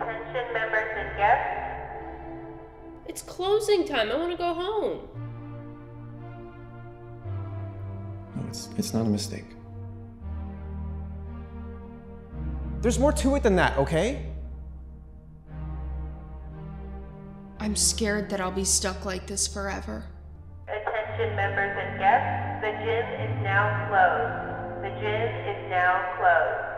Attention members and guests. It's closing time. I want to go home. No, it's, it's not a mistake. There's more to it than that, okay? I'm scared that I'll be stuck like this forever. Attention members and guests. The gym is now closed. The gym is now closed.